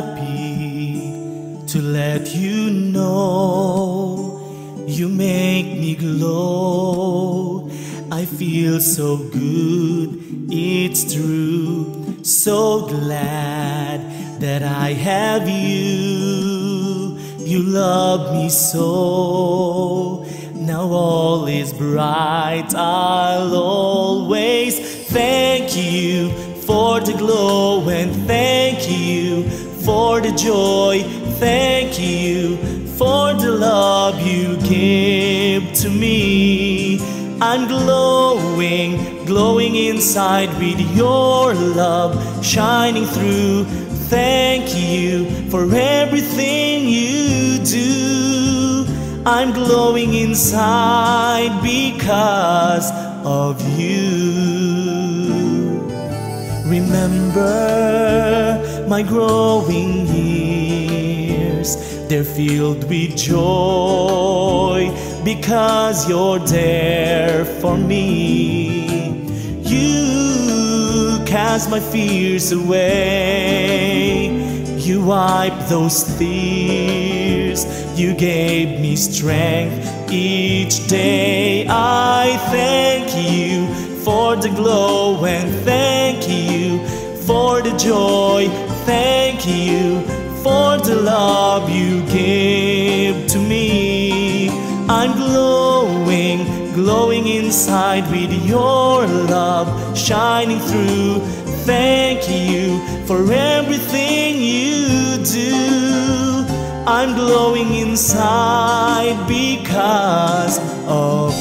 happy to let you know you make me glow. I feel so good, it's true. So glad that I have you. You love me so. Now all is bright. I'll always thank you for the glow and thank you for the joy. Thank you for the love you give to me. I'm glowing, glowing inside with your love shining through. Thank you for everything you do. I'm glowing inside because of you. Remember my growing years, they're filled with joy because you're there for me. You cast my fears away, you wipe those tears, you gave me strength each day. I thank you for the glow and thank you for the joy. Thank you for the love you give to me. I'm glowing, glowing inside with your love shining through. Thank you for everything you do. I'm glowing inside because of